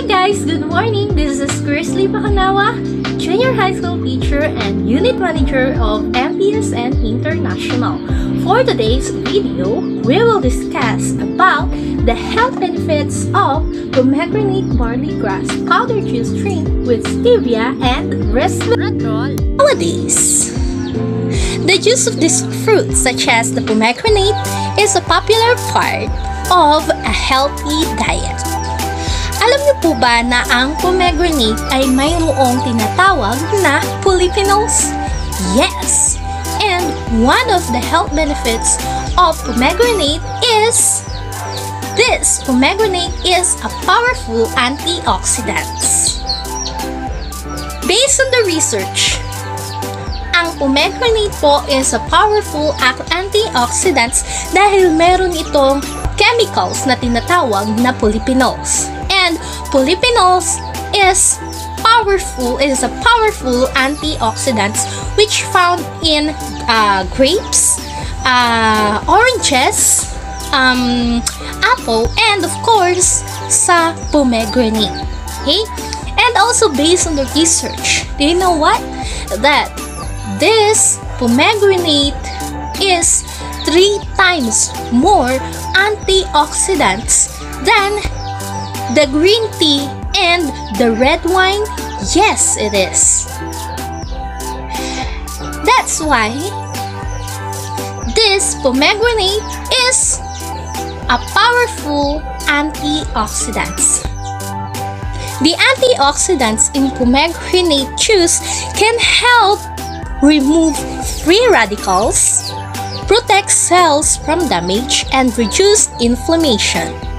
Hi guys, good morning. This is Crisle Baconawa, junior high school teacher and unit manager of MTSN International. For today's video, we will discuss about the health benefits of pomegranate barley grass powder juice drink with stevia and resveratrol. Nowadays, the juice of this fruit, such as the pomegranate, is a popular part of a healthy diet. Alam niyo po ba na ang pomegranate ay mayroong tinatawag na polyphenols? Yes! And one of the health benefits of pomegranate is this pomegranate is a powerful antioxidant. Based on the research, ang pomegranate po is a powerful antioxidant dahil meron itong chemicals na tinatawag na polyphenols. And polyphenols is powerful it is a powerful antioxidant which found in uh, grapes, uh, oranges, um, apple, and of course sa pomegranate. Okay? And also based on the research, do you know what? That this pomegranate is three times more antioxidants than the green tea and the red wine? Yes, it is. That's why this pomegranate is a powerful antioxidant. The antioxidants in pomegranate juice can help remove free radicals, protect cells from damage, and reduce inflammation.